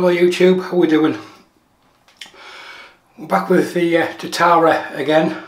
Hello YouTube, how we doing? We're back with the uh, Tatara again.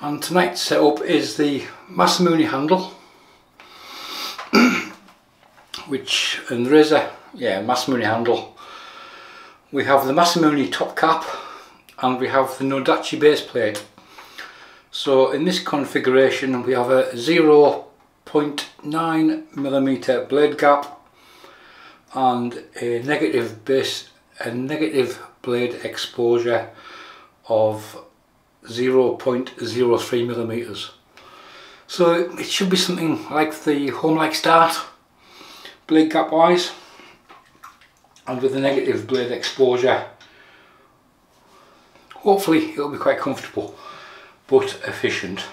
And tonight's setup is the Masamune handle which and there is a yeah Masamune handle. We have the Masamune top cap and we have the Nodachi base plate. So in this configuration we have a 0.9 millimeter blade gap and a negative base a negative blade exposure of 0.03 millimeters. So it should be something like the Homelike Start blade gap wise and with a negative blade exposure hopefully it'll be quite comfortable but efficient.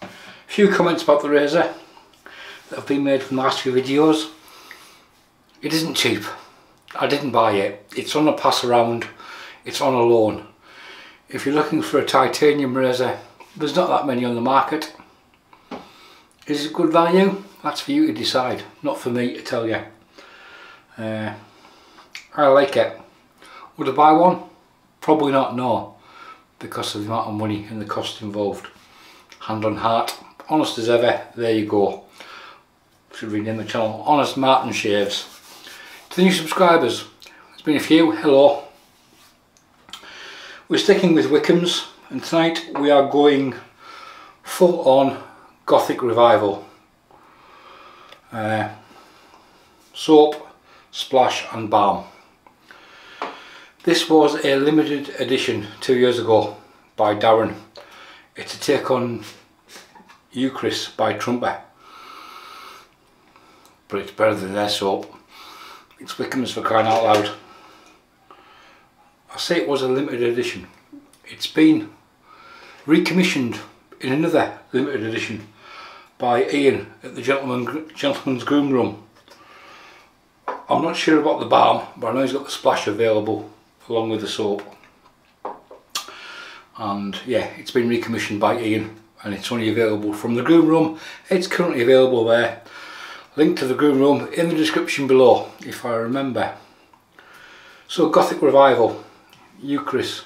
A few comments about the razor that have been made from the last few videos it isn't cheap. I didn't buy it. It's on a pass around. It's on a loan. If you're looking for a titanium razor, there's not that many on the market. Is it good value? That's for you to decide, not for me to tell you. Uh, I like it. Would I buy one? Probably not, no. Because of the amount of money and the cost involved. Hand on heart, honest as ever, there you go. Should rename the channel, Honest Martin Shaves. To the new subscribers, there's been a few, hello. We're sticking with Wickham's and tonight we are going full on Gothic Revival. Uh, soap, splash and balm. This was a limited edition two years ago by Darren. It's a take on Eucris by Trumper. But it's better than their soap. It's Wickham's for crying out loud. I say it was a limited edition. It's been recommissioned in another limited edition by Ian at the Gentleman, Gentleman's Groom Room. I'm not sure about the balm, but I know he's got the splash available along with the soap. And yeah, it's been recommissioned by Ian and it's only available from the Groom Room. It's currently available there Link to the groom room in the description below if I remember. So Gothic Revival, Eucris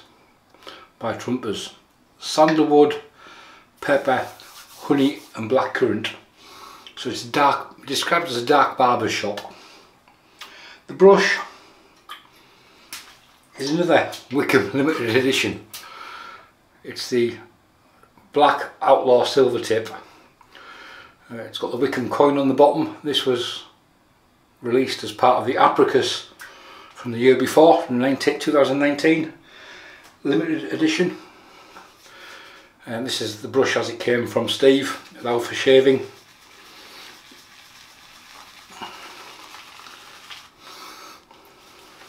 by Trumpers, sandalwood, pepper, honey and blackcurrant. So it's dark, described as a dark barber shop. The brush is another Wickham limited edition. It's the black outlaw silver tip uh, it's got the Wickham coin on the bottom. This was released as part of the Apricus from the year before, from 2019, limited edition. And this is the brush as it came from Steve, allowed for shaving.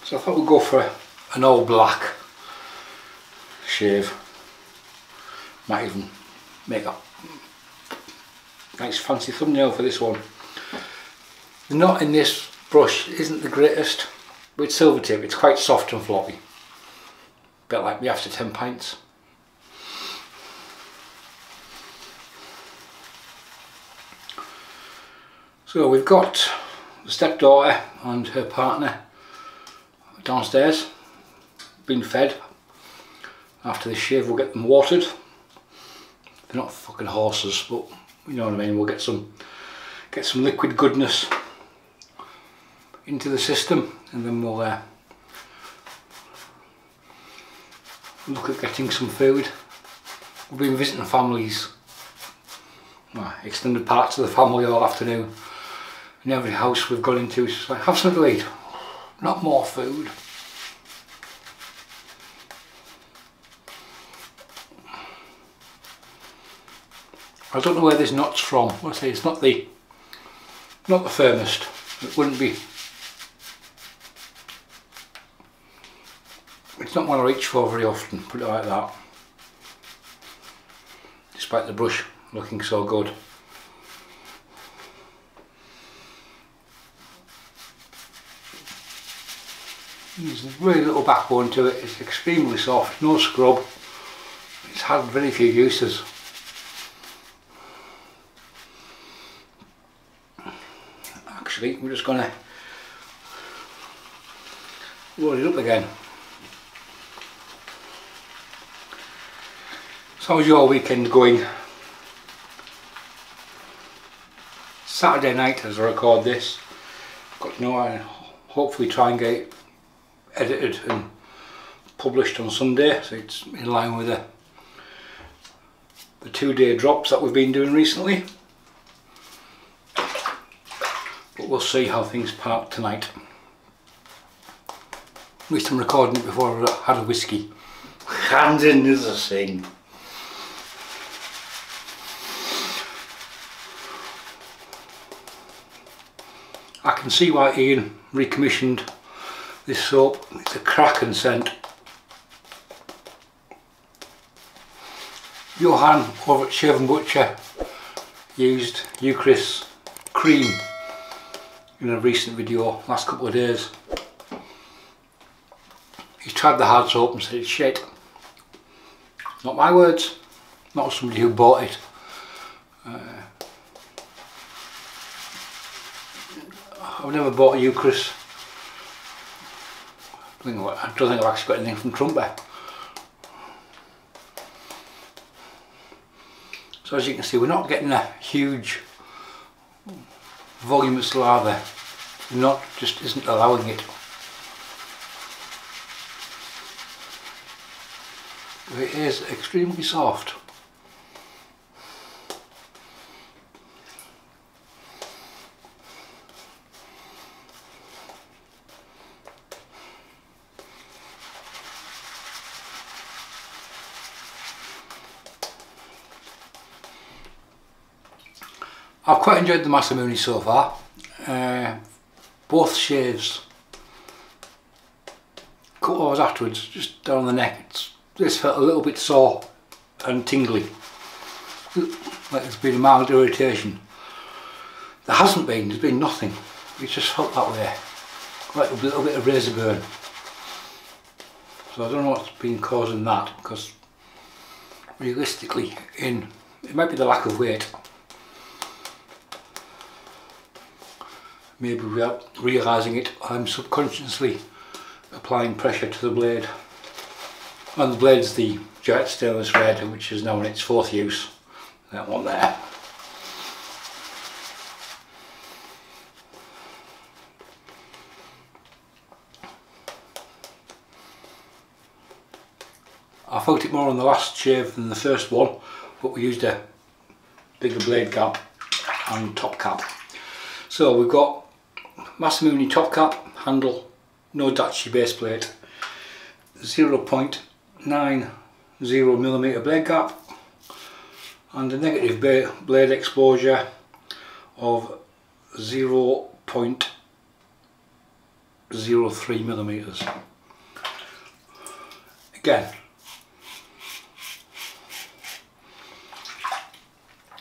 So I thought we'd go for an all black shave. Might even make a nice fancy thumbnail for this one. The knot in this brush isn't the greatest, but it's silver tip, it's quite soft and floppy. Bit like me after 10 pints. So we've got the stepdaughter and her partner downstairs, being fed. After the shave we'll get them watered. They're not fucking horses, but you know what I mean? We'll get some get some liquid goodness into the system and then we'll uh, look at getting some food. We've been visiting families well, extended parts of the family all afternoon. In every house we've gone into it's like have something to eat not more food I don't know where this knot's from. I say it's not the not the firmest. It wouldn't be. It's not one I reach for very often. Put it like that. Despite the brush looking so good. There's very little backbone to it. It's extremely soft. No scrub. It's had very few uses. Actually we're just gonna load it up again. So how's your weekend going? Saturday night as I record this. Got to know I hopefully try and get it edited and published on Sunday so it's in line with the the two day drops that we've been doing recently. But we'll see how things pan out tonight. At least I'm recording it before I had a whiskey. Hands in is a thing. I can see why Ian recommissioned this soap. It's a Kraken scent. Johan over at Shave and Butcher used Eucris cream in a recent video last couple of days. He's tried the hard soap and said it's shit. Not my words, not somebody who bought it. Uh, I've never bought a Eucris. I don't think I've actually got anything from Trumper. So as you can see we're not getting a huge volume of saliva, not just isn't allowing it. It is extremely soft. I've quite enjoyed the Masamune so far. Uh, both shaves. A couple hours afterwards, just down the neck, it's, this felt a little bit sore and tingly. Like there's been a mild irritation. There hasn't been, there's been nothing. It just felt that way. Like a little bit of razor burn. So I don't know what's been causing that because realistically in it might be the lack of weight maybe without realising it I'm subconsciously applying pressure to the blade. And the blade's the Gillette stainless red which is now in its fourth use that one there. I felt it more on the last shave than the first one but we used a bigger blade gap and top cap. So we've got Masamune top cap, handle, Nodachi base plate, 0.90 millimeter blade gap and a negative blade exposure of 0.03 millimeters. Again,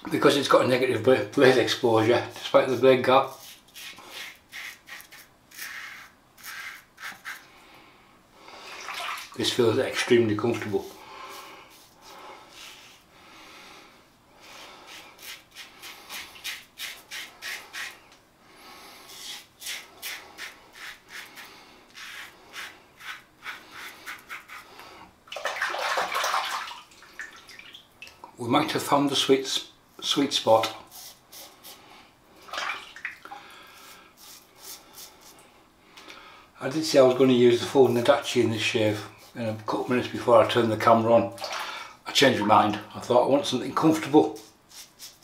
because it's got a negative blade exposure, despite the blade gap, This feels extremely comfortable. We might have found the sweet, sweet spot I did say I was going to use the full Nodachi in this shave and a couple of minutes before I turned the camera on I changed my mind. I thought I want something comfortable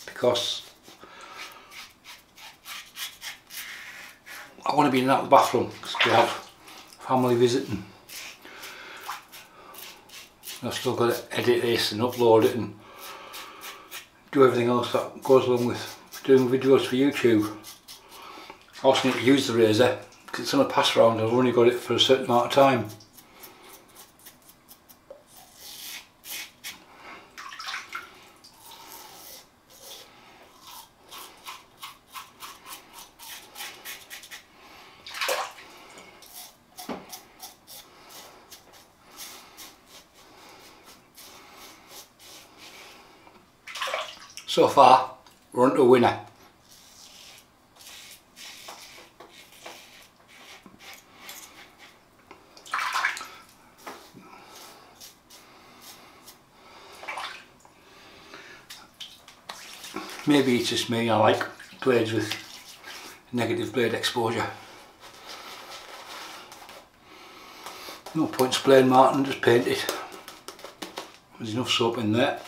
because I want to be in that bathroom because we have family visiting. I've still got to edit this and upload it and do everything else that goes along with doing videos for YouTube. I also need to use the razor because it's on a pass round I've only got it for a certain amount of time. So far, we're on to a winner. Maybe it's just me, I like blades with negative blade exposure. No point spraying Martin, just paint it. There's enough soap in there.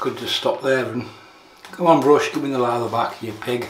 Could just stop there and come on brush, give me the lather back you pig.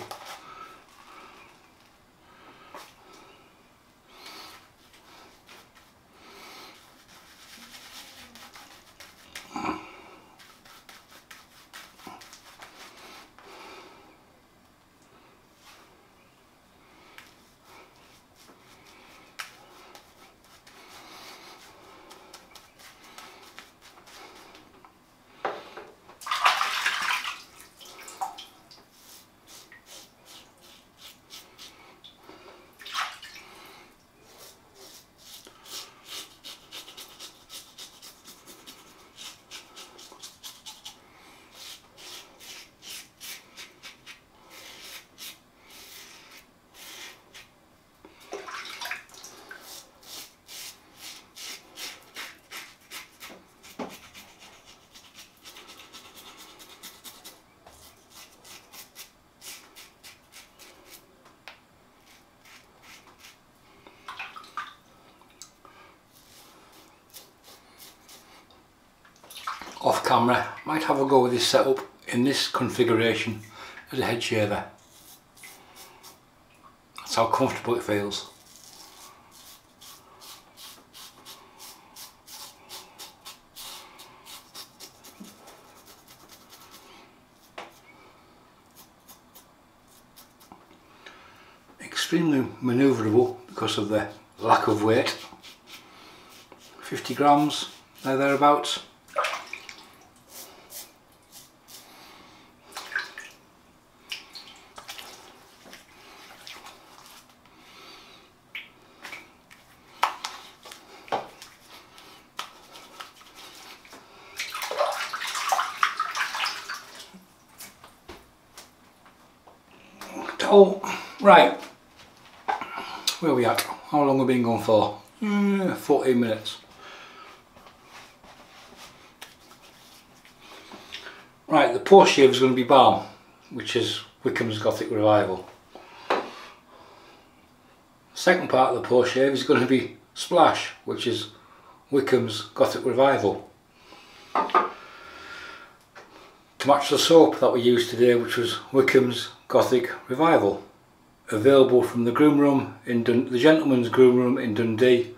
Camera might have a go with this setup in this configuration as a head shaver. That's how comfortable it feels. Extremely manoeuvrable because of the lack of weight. 50 grams there thereabouts Oh, right. Where are we at? How long have we been going for? Mm, 14 minutes. Right, the post shave is going to be Balm, which is Wickham's Gothic Revival. Second part of the post shave is going to be Splash, which is Wickham's Gothic Revival. To match the soap that we used today, which was Wickham's Gothic Revival. Available from the groom room in Dun the Gentleman's Groom Room in Dundee.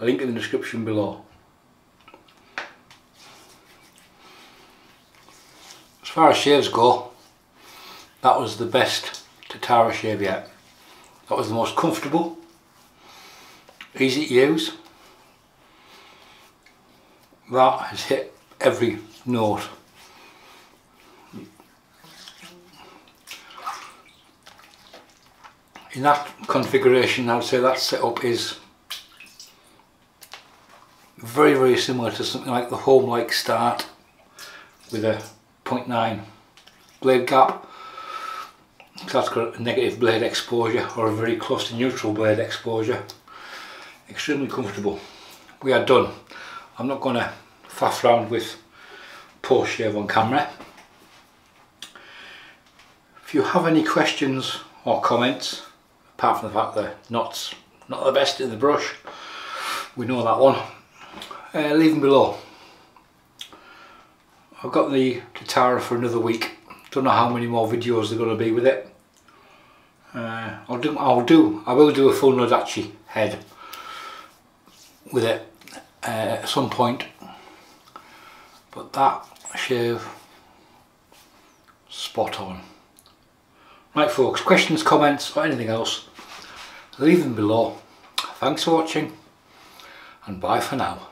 A link in the description below. As far as shaves go, that was the best Tatara shave yet. That was the most comfortable, easy to use. That has hit every note in that configuration I would say that setup is very very similar to something like the home-like start with a 0.9 blade gap that's got a negative blade exposure or a very close to neutral blade exposure extremely comfortable we are done. I'm not going to faff around with post shave on camera. If you have any questions or comments, apart from the fact that knots not the best in the brush, we know that one, uh, leave them below. I've got the Tatara for another week. Don't know how many more videos there are going to be with it. Uh, I'll do. I'll do. I will do a full Nodachi head with it uh, at some point. But that shave spot on. Right folks, questions, comments or anything else, leave them below. Thanks for watching and bye for now.